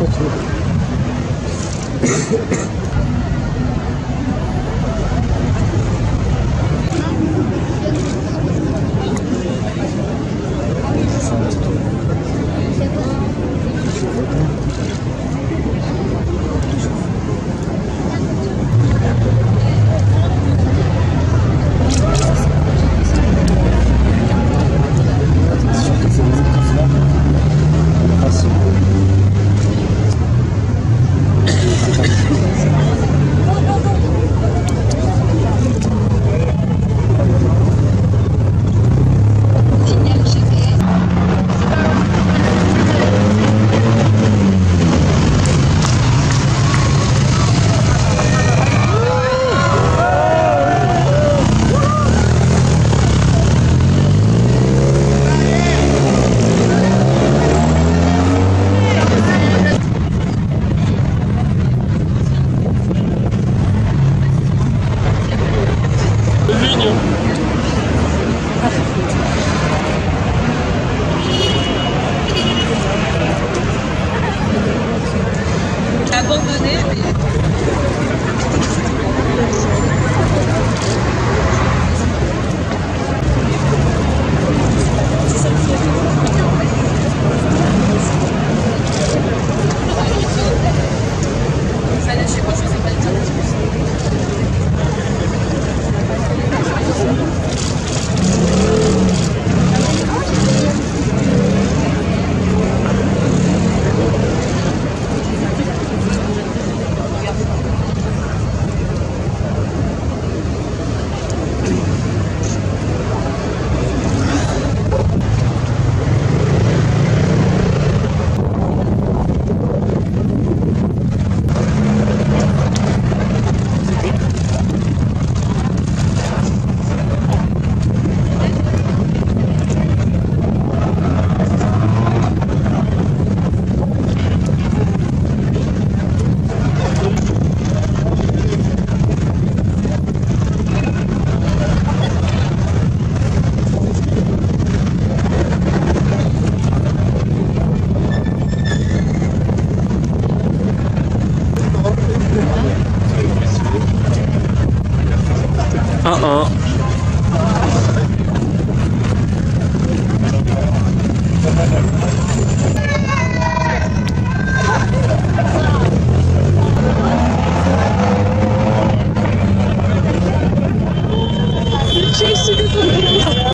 oturup oturup Burada ne? Uh oh. Thank you.